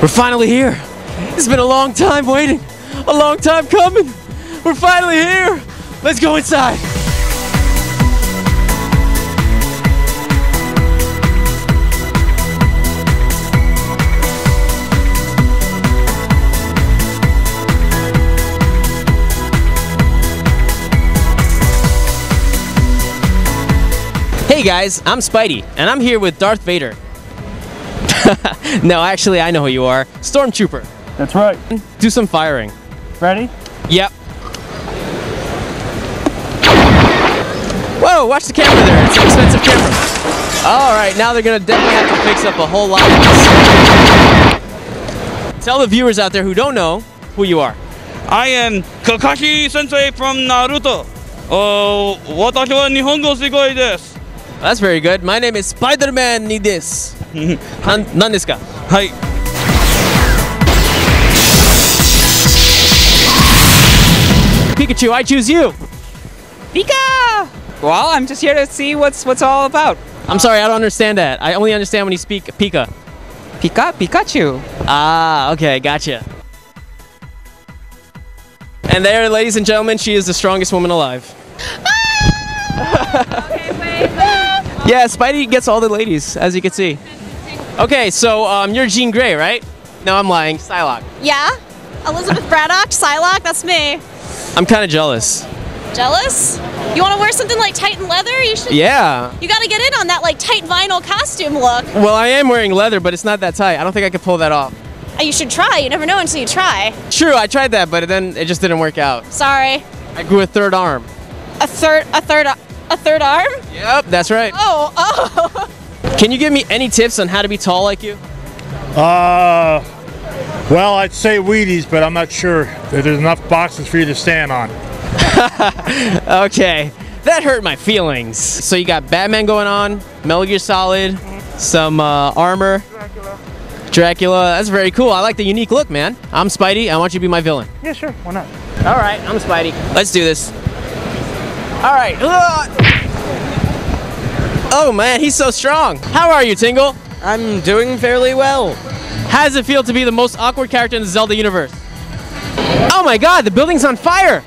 We're finally here. It's been a long time waiting, a long time coming. We're finally here. Let's go inside. Hey guys, I'm Spidey, and I'm here with Darth Vader. no, actually, I know who you are. Stormtrooper. That's right. Do some firing. Ready? Yep. Whoa, watch the camera there. It's an expensive camera. All right, now they're going to definitely have to fix up a whole lot of this. Tell the viewers out there who don't know who you are. I am Kakashi Sensei from Naruto. Oh, uh, That's very good. My name is Spider-Man Nidis. this. なん、なんですかはい。 Pikachu, I choose you. Pika! Well, I'm just here to see what's what's all about. I'm sorry, I don't understand that. I only understand when you speak Pika. Pika, Pikachu. Ah, okay, gotcha. And there, ladies and gentlemen, she is the strongest woman alive. yeah, Spidey gets all the ladies, as you can see. Okay, so um, you're Jean Grey, right? No, I'm lying. Psylocke. Yeah? Elizabeth Braddock, Psylocke, that's me. I'm kind of jealous. Jealous? You want to wear something like tight and leather? You should. Yeah. You got to get in on that like tight vinyl costume look. Well, I am wearing leather, but it's not that tight. I don't think I could pull that off. Uh, You should try. You never know until you try. True, I tried that, but then it just didn't work out. Sorry. I grew a third arm. A third, a third, a third arm? Yep, that's right. Oh, oh. Can you give me any tips on how to be tall like you? Uh, well, I'd say Wheaties, but I'm not sure if there's enough boxes for you to stand on. Okay, that hurt my feelings. So you got Batman going on, Metal Gear Solid, some uh, armor. Dracula. That's very cool. I like the unique look, man. I'm Spidey. I want you to be my villain. Yeah, sure. Why not? All right, I'm Spidey. Let's do this. All right. Ugh. Oh man, he's so strong. How are you, Tingle? I'm doing fairly well. How does it feel to be the most awkward character in the Zelda universe? Oh my god, the building's on fire!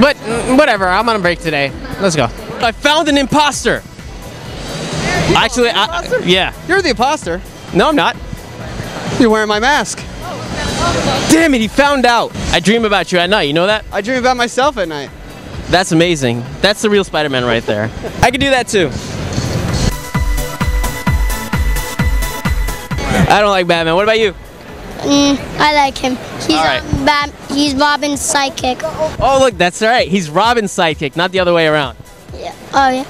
But mm, whatever, I'm on a break today. Let's go. I found an imposter. Actually, I, yeah. You're the imposter. No, I'm not. You're wearing my mask. Damn it, he found out. I dream about you at night. You know that? I dream about myself at night. That's amazing. That's the real Spider-Man right there. I can do that too. I don't like Batman. What about you? Mm, I like him. He's All right. um, Bat- he's Robin's sidekick. Oh, look, that's right. He's Robin's sidekick, not the other way around. Yeah. Oh yeah.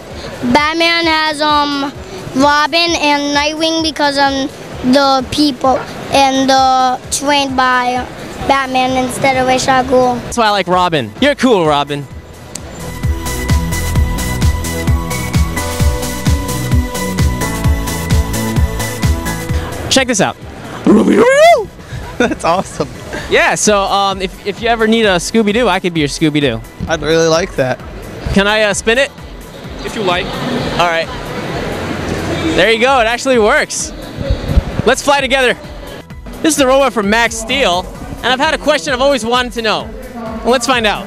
Batman has um Robin and Nightwing because um the people and uh, trained by Batman instead of Ra's al Ghul. That's why I like Robin. You're cool, Robin. Check this out. That's awesome. Yeah, so um, if, if you ever need a Scooby Doo, I could be your Scooby Doo. I'd really like that. Can I uh, spin it? If you like. All right. There you go. It actually works. Let's fly together. This is the robot from Max Steel, and I've had a question I've always wanted to know. Let's find out.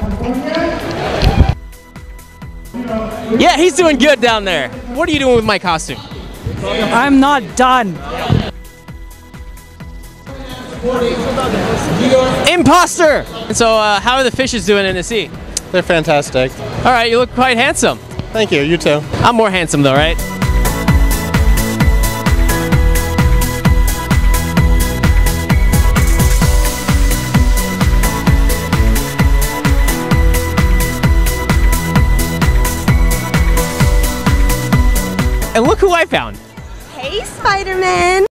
Yeah, he's doing good down there. What are you doing with my costume? I'm not done. Imposter! And so, uh, how are the fishes doing in the sea? They're fantastic. All right, you look quite handsome. Thank you. You too. I'm more handsome though, right? And look who I found. Hey, Spider-Man.